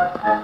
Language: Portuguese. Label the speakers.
Speaker 1: Música